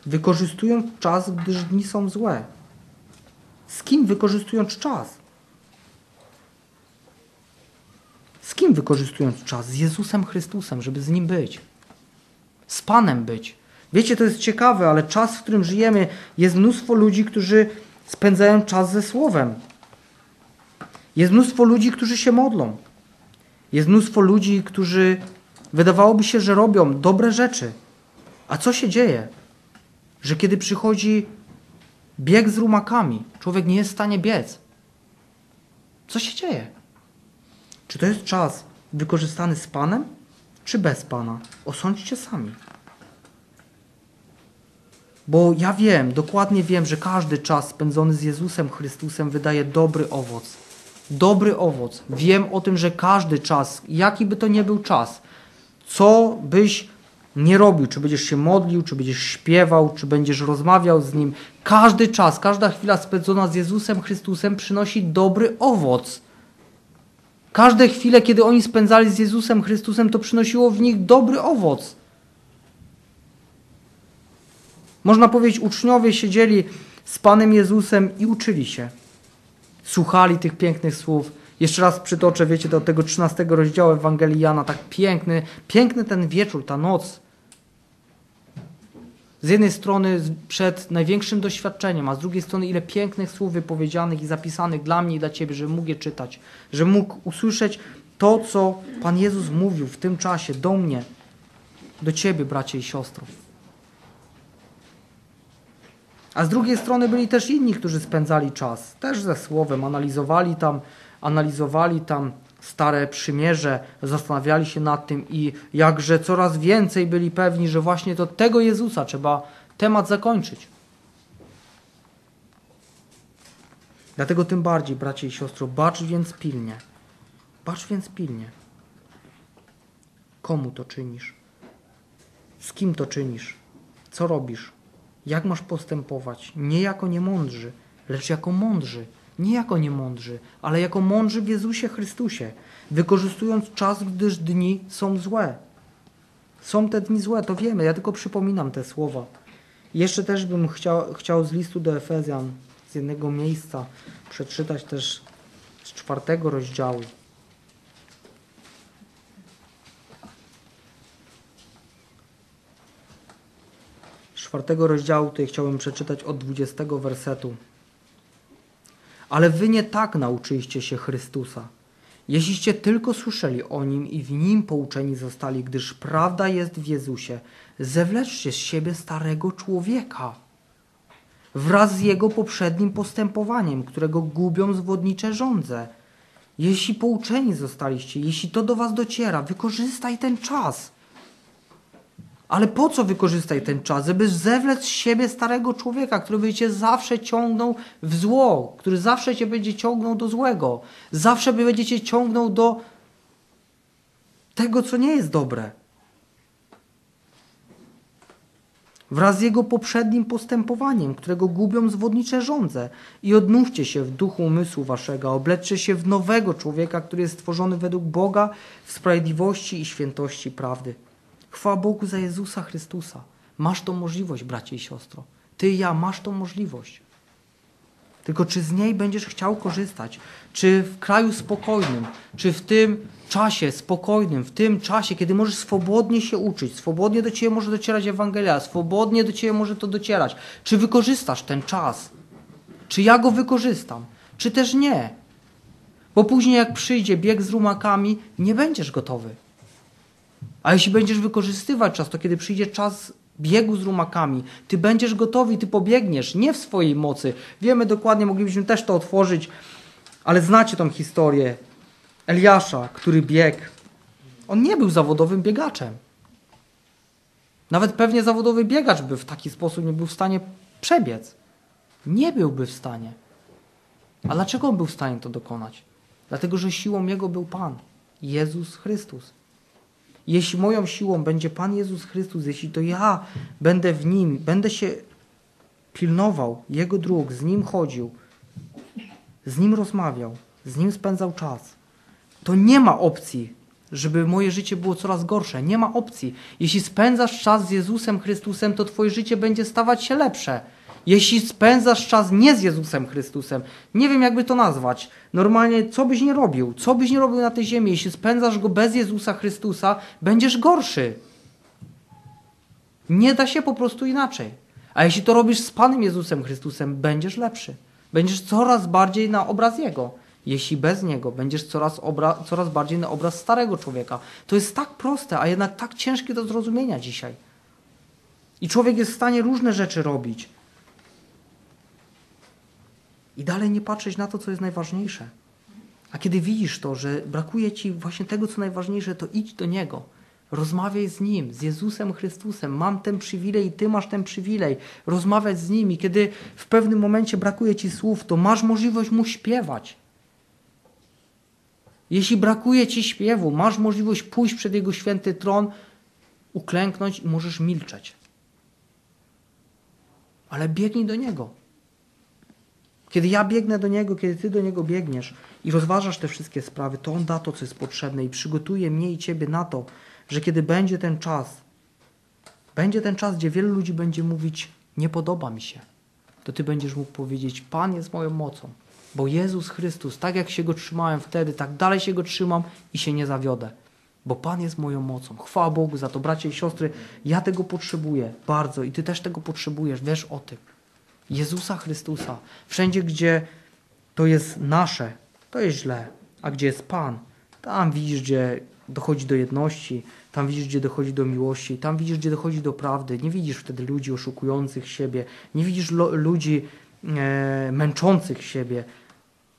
Wykorzystując czas, gdyż dni są złe. Z kim wykorzystując czas? Z kim wykorzystując czas? Z Jezusem Chrystusem, żeby z Nim być. Z Panem być. Wiecie, to jest ciekawe, ale czas, w którym żyjemy, jest mnóstwo ludzi, którzy spędzają czas ze Słowem. Jest mnóstwo ludzi, którzy się modlą. Jest mnóstwo ludzi, którzy wydawałoby się, że robią dobre rzeczy. A co się dzieje? Że kiedy przychodzi bieg z rumakami, człowiek nie jest w stanie biec. Co się dzieje? Czy to jest czas wykorzystany z Panem, czy bez Pana? Osądźcie sami. Bo ja wiem, dokładnie wiem, że każdy czas spędzony z Jezusem Chrystusem wydaje dobry owoc. Dobry owoc. Wiem o tym, że każdy czas, jaki by to nie był czas, co byś nie robił, czy będziesz się modlił, czy będziesz śpiewał, czy będziesz rozmawiał z Nim, każdy czas, każda chwila spędzona z Jezusem Chrystusem przynosi dobry owoc. Każde chwile, kiedy oni spędzali z Jezusem Chrystusem, to przynosiło w nich dobry owoc. Można powiedzieć, uczniowie siedzieli z Panem Jezusem i uczyli się. Słuchali tych pięknych słów. Jeszcze raz przytoczę, wiecie, do tego 13 rozdziału Ewangelii Jana, tak piękny, piękny ten wieczór, ta noc. Z jednej strony przed największym doświadczeniem, a z drugiej strony ile pięknych słów wypowiedzianych i zapisanych dla mnie i dla Ciebie, że mógł je czytać, że mógł usłyszeć to, co Pan Jezus mówił w tym czasie do mnie, do Ciebie, bracie i siostro. A z drugiej strony byli też inni, którzy spędzali czas, też ze słowem, analizowali tam, analizowali tam stare przymierze, zastanawiali się nad tym i jakże coraz więcej byli pewni, że właśnie to tego Jezusa trzeba temat zakończyć. Dlatego tym bardziej, bracie i siostro, bacz więc pilnie. Bacz więc pilnie. Komu to czynisz? Z kim to czynisz? Co robisz? Jak masz postępować? Nie jako niemądrzy, lecz jako mądrzy. Nie jako niemądrzy, ale jako mądrzy w Jezusie Chrystusie, wykorzystując czas, gdyż dni są złe. Są te dni złe, to wiemy, ja tylko przypominam te słowa. Jeszcze też bym chciał, chciał z listu do Efezjan, z jednego miejsca, przeczytać też z czwartego rozdziału. czwartego rozdziału, tutaj chciałbym przeczytać od 20 wersetu. Ale wy nie tak nauczyliście się Chrystusa. Jeśliście tylko słyszeli o Nim i w Nim pouczeni zostali, gdyż prawda jest w Jezusie, zewleczcie z siebie starego człowieka wraz z jego poprzednim postępowaniem, którego gubią zwodnicze żądze. Jeśli pouczeni zostaliście, jeśli to do was dociera, wykorzystaj ten czas – ale po co wykorzystaj ten czas? Żeby zewlec z siebie starego człowieka, który będzie cię zawsze ciągnął w zło, który zawsze cię będzie ciągnął do złego, zawsze będzie cię ciągnął do tego, co nie jest dobre. Wraz z jego poprzednim postępowaniem, którego gubią zwodnicze żądze. I odnówcie się w duchu umysłu waszego, obleczcie się w nowego człowieka, który jest stworzony według Boga w sprawiedliwości i świętości prawdy. Chwała Bogu za Jezusa Chrystusa. Masz tą możliwość, bracie i siostro. Ty i ja masz tą możliwość. Tylko czy z niej będziesz chciał korzystać? Czy w kraju spokojnym, czy w tym czasie spokojnym, w tym czasie, kiedy możesz swobodnie się uczyć, swobodnie do Ciebie może docierać Ewangelia, swobodnie do Ciebie może to docierać. Czy wykorzystasz ten czas? Czy ja go wykorzystam? Czy też nie? Bo później jak przyjdzie bieg z rumakami, nie będziesz gotowy. A jeśli będziesz wykorzystywać czas, to kiedy przyjdzie czas biegu z rumakami, ty będziesz gotowy, ty pobiegniesz, nie w swojej mocy. Wiemy dokładnie, moglibyśmy też to otworzyć, ale znacie tą historię Eliasza, który biegł. On nie był zawodowym biegaczem. Nawet pewnie zawodowy biegacz by w taki sposób nie był w stanie przebiec. Nie byłby w stanie. A dlaczego on był w stanie to dokonać? Dlatego, że siłą Jego był Pan, Jezus Chrystus. Jeśli moją siłą będzie Pan Jezus Chrystus, jeśli to ja będę w Nim, będę się pilnował Jego dróg, z Nim chodził, z Nim rozmawiał, z Nim spędzał czas, to nie ma opcji, żeby moje życie było coraz gorsze. Nie ma opcji. Jeśli spędzasz czas z Jezusem Chrystusem, to Twoje życie będzie stawać się lepsze. Jeśli spędzasz czas nie z Jezusem Chrystusem, nie wiem jakby to nazwać, normalnie co byś nie robił, co byś nie robił na tej ziemi, jeśli spędzasz go bez Jezusa Chrystusa, będziesz gorszy. Nie da się po prostu inaczej. A jeśli to robisz z Panem Jezusem Chrystusem, będziesz lepszy. Będziesz coraz bardziej na obraz Jego. Jeśli bez Niego będziesz coraz, obra- coraz bardziej na obraz starego człowieka. To jest tak proste, a jednak tak ciężkie do zrozumienia dzisiaj. I człowiek jest w stanie różne rzeczy robić. I dalej nie patrzeć na to, co jest najważniejsze. A kiedy widzisz to, że brakuje ci właśnie tego, co najważniejsze, to idź do Niego. Rozmawiaj z Nim, z Jezusem Chrystusem. Mam ten przywilej i Ty masz ten przywilej. Rozmawiać z Nim. I kiedy w pewnym momencie brakuje Ci słów, to masz możliwość Mu śpiewać. Jeśli brakuje Ci śpiewu, masz możliwość pójść przed Jego święty tron, uklęknąć i możesz milczeć. Ale biegnij do Niego. Kiedy ja biegnę do Niego, kiedy Ty do Niego biegniesz i rozważasz te wszystkie sprawy, to On da to, co jest potrzebne i przygotuje mnie i Ciebie na to, że kiedy będzie ten czas, będzie ten czas, gdzie wielu ludzi będzie mówić, nie podoba mi się, to Ty będziesz mógł powiedzieć, Pan jest moją mocą, bo Jezus Chrystus, tak jak się Go trzymałem wtedy, tak dalej się Go trzymam i się nie zawiodę, bo Pan jest moją mocą. Chwała Bogu za to, bracia i siostry, ja tego potrzebuję bardzo i Ty też tego potrzebujesz, wiesz o tym. Jezusa Chrystusa. Wszędzie, gdzie to jest nasze, to jest źle, a gdzie jest Pan, tam widzisz, gdzie dochodzi do jedności, tam widzisz, gdzie dochodzi do miłości, tam widzisz, gdzie dochodzi do prawdy. Nie widzisz wtedy ludzi oszukujących siebie, nie widzisz ludzi e, męczących siebie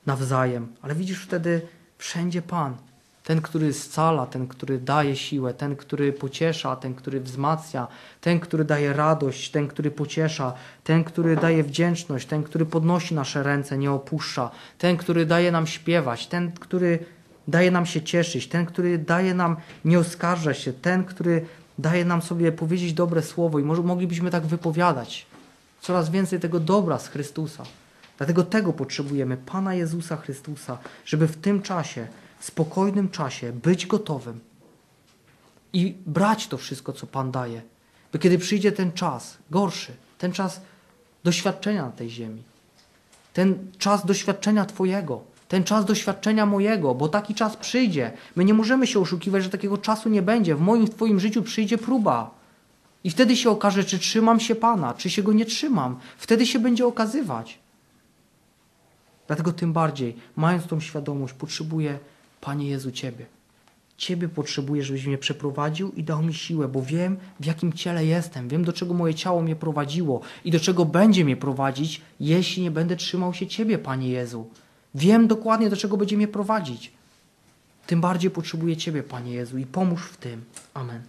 nawzajem, ale widzisz wtedy wszędzie Pan. Ten, który scala, ten, który daje siłę, ten, który pociesza, ten, który wzmacnia, ten, który daje radość, ten, który pociesza, ten, który daje wdzięczność, ten, który podnosi nasze ręce, nie opuszcza, ten, który daje nam śpiewać, ten, który daje nam się cieszyć, ten, który daje nam nie oskarżać się, ten, który daje nam sobie powiedzieć dobre słowo i może moglibyśmy tak wypowiadać. Coraz więcej tego dobra z Chrystusa. Dlatego tego potrzebujemy, Pana Jezusa Chrystusa, żeby w tym czasie, spokojnym czasie być gotowym i brać to wszystko, co Pan daje. By kiedy przyjdzie ten czas, gorszy, ten czas doświadczenia na tej ziemi, ten czas doświadczenia Twojego, ten czas doświadczenia mojego, bo taki czas przyjdzie. My nie możemy się oszukiwać, że takiego czasu nie będzie. W moim, w Twoim życiu przyjdzie próba. I wtedy się okaże, czy trzymam się Pana, czy się Go nie trzymam. Wtedy się będzie okazywać. Dlatego tym bardziej, mając tą świadomość, potrzebuję, Panie Jezu, Ciebie. Ciebie potrzebuję, żebyś mnie przeprowadził i dał mi siłę, bo wiem, w jakim ciele jestem, wiem, do czego moje ciało mnie prowadziło i do czego będzie mnie prowadzić, jeśli nie będę trzymał się Ciebie, Panie Jezu. Wiem dokładnie, do czego będzie mnie prowadzić. Tym bardziej potrzebuję Ciebie, Panie Jezu, i pomóż w tym. Amen.